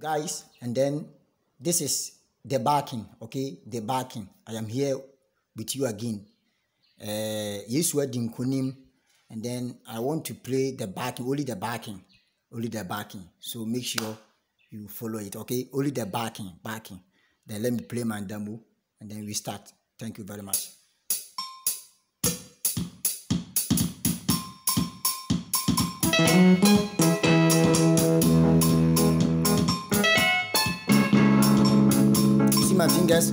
guys and then this is the backing okay? The backing i am here with you again. Eh, Yesu adi nkonim and then i want to play the backing only the backing only the backing so make sure you follow it okay? Only the backing backing. Then let me play my demo and then we start. Thank you very much my fingers